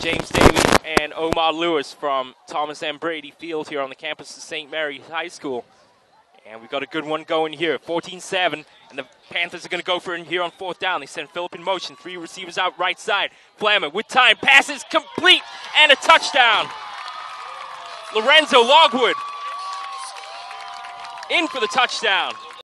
James Davis and Omar Lewis from Thomas M. Brady Field here on the campus of St. Mary High School. And we've got a good one going here. 14 7. And the Panthers are going to go for it here on fourth down. They send Philip in motion. Three receivers out right side. Flemer with time. Passes complete and a touchdown. Lorenzo Logwood in for the touchdown.